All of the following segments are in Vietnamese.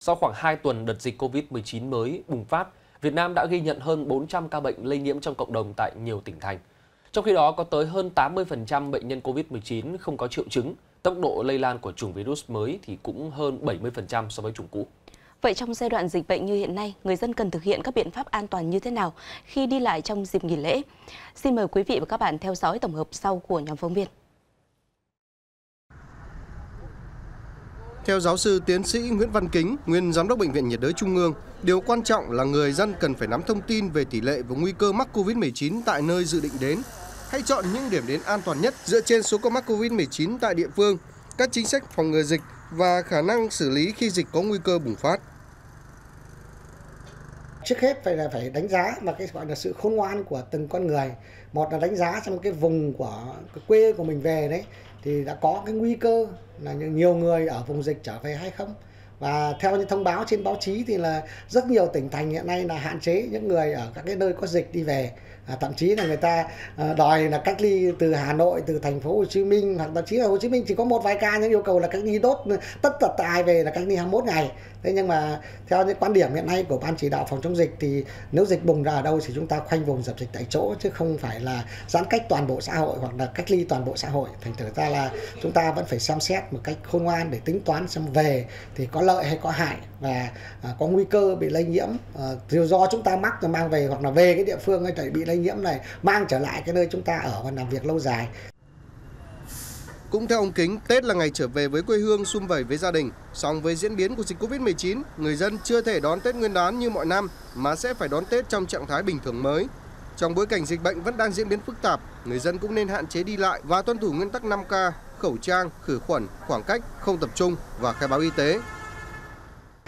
Sau khoảng 2 tuần đợt dịch COVID-19 mới bùng phát, Việt Nam đã ghi nhận hơn 400 ca bệnh lây nhiễm trong cộng đồng tại nhiều tỉnh thành. Trong khi đó, có tới hơn 80% bệnh nhân COVID-19 không có triệu chứng. Tốc độ lây lan của chủng virus mới thì cũng hơn 70% so với chủng cũ. Vậy trong giai đoạn dịch bệnh như hiện nay, người dân cần thực hiện các biện pháp an toàn như thế nào khi đi lại trong dịp nghỉ lễ? Xin mời quý vị và các bạn theo dõi tổng hợp sau của nhóm phóng viên. Theo giáo sư tiến sĩ Nguyễn Văn Kính, nguyên giám đốc bệnh viện nhiệt đới Trung ương, điều quan trọng là người dân cần phải nắm thông tin về tỷ lệ và nguy cơ mắc COVID-19 tại nơi dự định đến. Hãy chọn những điểm đến an toàn nhất dựa trên số ca mắc COVID-19 tại địa phương, các chính sách phòng ngừa dịch và khả năng xử lý khi dịch có nguy cơ bùng phát. Trước hết phải là phải đánh giá mà cái gọi là sự khôn ngoan của từng con người. Một là đánh giá trong cái vùng của cái quê của mình về đấy thì đã có cái nguy cơ là nhiều người ở vùng dịch trở về hay không và theo những thông báo trên báo chí thì là rất nhiều tỉnh thành hiện nay là hạn chế những người ở các cái nơi có dịch đi về. À, thậm chí là người ta à, đòi là cách ly từ Hà Nội từ thành phố Hồ Chí Minh hoặc thậm chí là Hồ Chí Minh chỉ có một vài ca nhưng yêu cầu là cách ly đốt ừ, tất tật ai về là cách ly 21 ngày. Thế nhưng mà theo những quan điểm hiện nay của ban chỉ đạo phòng chống dịch thì nếu dịch bùng ra ở đâu thì chúng ta khoanh vùng dập dịch tại chỗ chứ không phải là giãn cách toàn bộ xã hội hoặc là cách ly toàn bộ xã hội. Thành thử ra là chúng ta vẫn phải xem xét một cách khôn ngoan để tính toán xem về thì có lợi hay có hại và à, có nguy cơ bị lây nhiễm à, do chúng ta mắc rồi mang về hoặc là về cái địa phương ấy bị lây nhiễm này mang trở lại cái nơi chúng ta ở và làm việc lâu dài cũng theo ông Kính, Tết là ngày trở về với quê hương sum vầy với gia đình. Song với diễn biến của dịch Covid-19, người dân chưa thể đón Tết Nguyên đán như mọi năm mà sẽ phải đón Tết trong trạng thái bình thường mới. Trong bối cảnh dịch bệnh vẫn đang diễn biến phức tạp, người dân cũng nên hạn chế đi lại và tuân thủ nguyên tắc 5K, khẩu trang, khử khuẩn, khoảng cách, không tập trung và khai báo y tế.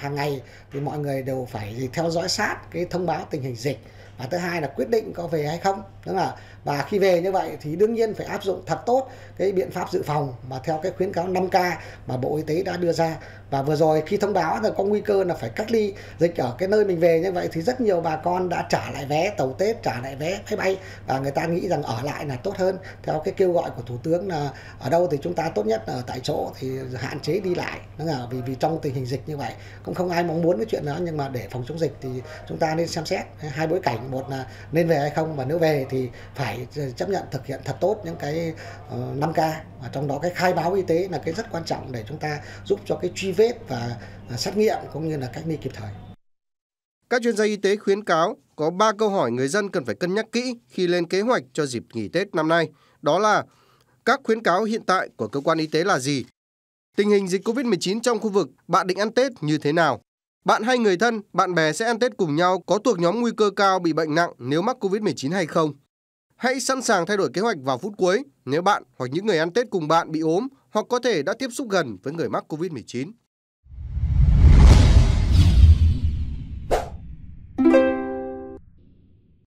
Hàng ngày thì mọi người đều phải theo dõi sát cái thông báo tình hình dịch và thứ hai là quyết định có về hay không. Đúng là, và khi về như vậy thì đương nhiên phải áp dụng thật tốt cái biện pháp dự phòng mà theo cái khuyến cáo 5K mà Bộ Y tế đã đưa ra. Và vừa rồi khi thông báo là có nguy cơ là phải cách ly dịch ở cái nơi mình về như vậy thì rất nhiều bà con đã trả lại vé, tàu Tết trả lại vé máy bay. Và người ta nghĩ rằng ở lại là tốt hơn. Theo cái kêu gọi của thủ tướng là ở đâu thì chúng ta tốt nhất là ở tại chỗ thì hạn chế đi lại. Đúng là vì vì trong tình hình dịch như vậy cũng không ai mong muốn cái chuyện đó nhưng mà để phòng chống dịch thì chúng ta nên xem xét hai bối cảnh một là nên về hay không và nếu về thì phải ờ, chấp nhận thực hiện thật tốt những cái ờ, 5K và trong đó cái khai báo y tế là cái rất quan trọng để chúng ta giúp cho cái truy vết và ờ, xét nghiệm cũng như là cách ly kịp thời. Các chuyên gia y tế khuyến cáo có 3 câu hỏi người dân cần phải cân nhắc kỹ khi lên kế hoạch cho dịp nghỉ Tết năm nay. Đó là các khuyến cáo hiện tại của cơ quan y tế là gì? Tình hình dịch COVID-19 trong khu vực, bạn định ăn Tết như thế nào? Bạn hay người thân, bạn bè sẽ ăn Tết cùng nhau có thuộc nhóm nguy cơ cao bị bệnh nặng nếu mắc COVID-19 hay không? Hãy sẵn sàng thay đổi kế hoạch vào phút cuối nếu bạn hoặc những người ăn Tết cùng bạn bị ốm hoặc có thể đã tiếp xúc gần với người mắc COVID-19.